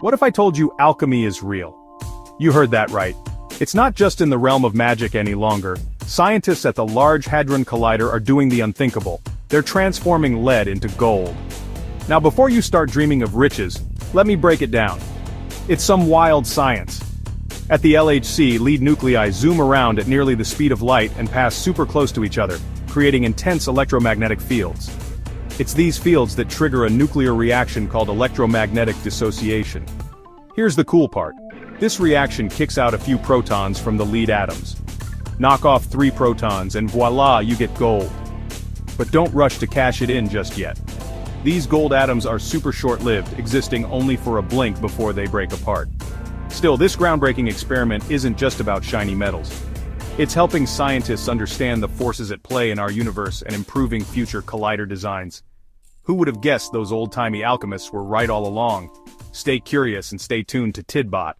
What if I told you alchemy is real? You heard that right. It's not just in the realm of magic any longer. Scientists at the Large Hadron Collider are doing the unthinkable. They're transforming lead into gold. Now before you start dreaming of riches, let me break it down. It's some wild science. At the LHC, lead nuclei zoom around at nearly the speed of light and pass super close to each other, creating intense electromagnetic fields. It's these fields that trigger a nuclear reaction called electromagnetic dissociation. Here's the cool part. This reaction kicks out a few protons from the lead atoms. Knock off three protons and voila you get gold. But don't rush to cash it in just yet. These gold atoms are super short-lived, existing only for a blink before they break apart. Still, this groundbreaking experiment isn't just about shiny metals. It's helping scientists understand the forces at play in our universe and improving future collider designs. Who would have guessed those old-timey alchemists were right all along? Stay curious and stay tuned to Tidbot.